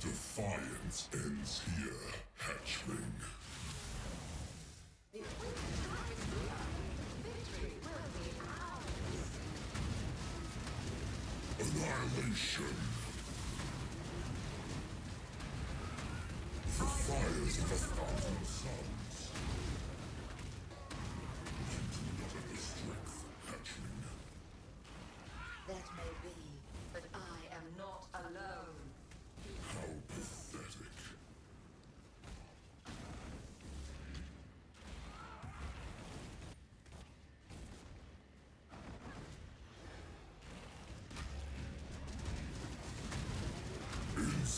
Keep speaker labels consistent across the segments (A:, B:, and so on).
A: Defiance ends here, hatchling. Annihilation! The fires of a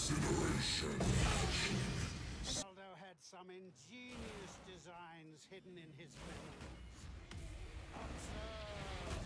A: Incineration.
B: Aldo had some ingenious designs hidden in his memories. Observe.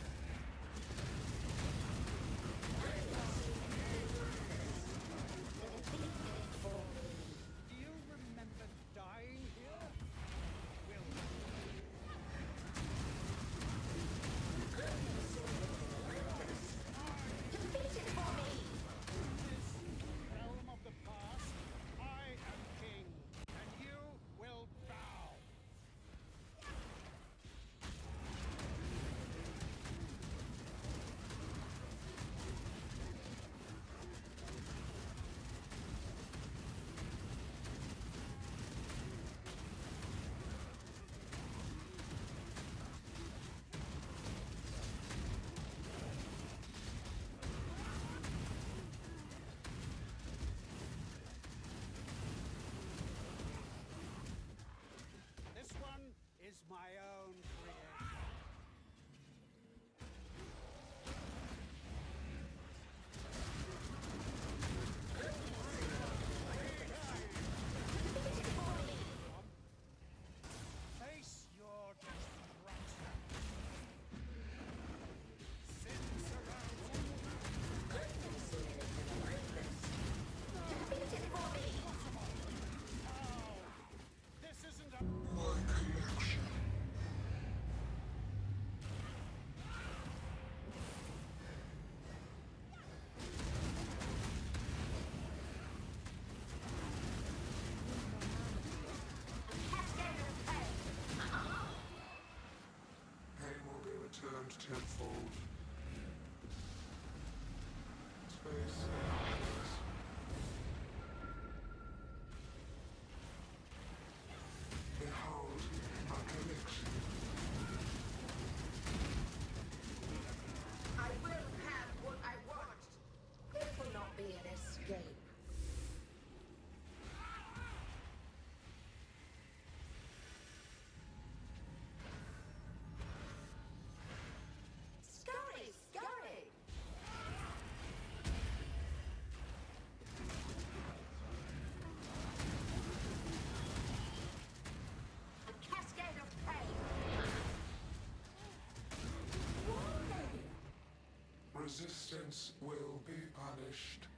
C: resistance will be punished.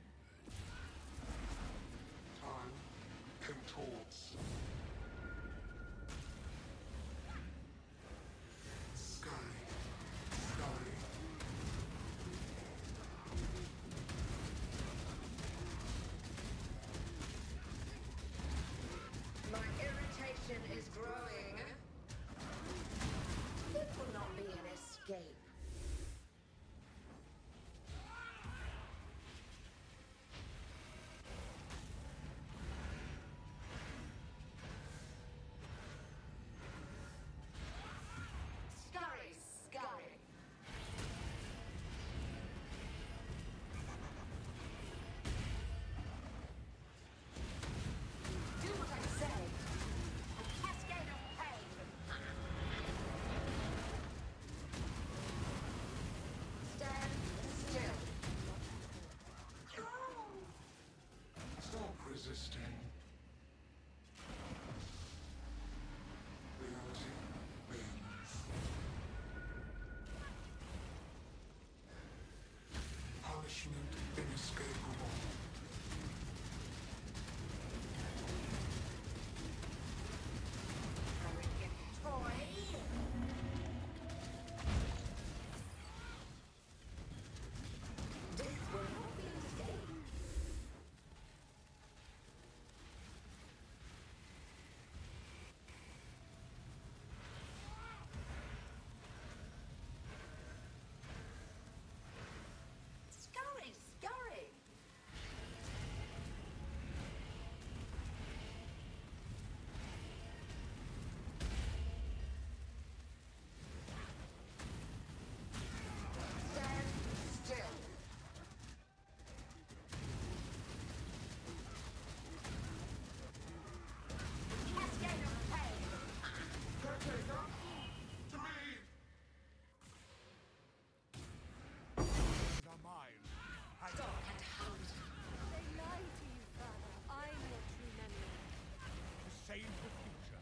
D: Into the future.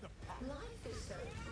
D: The
E: Life is so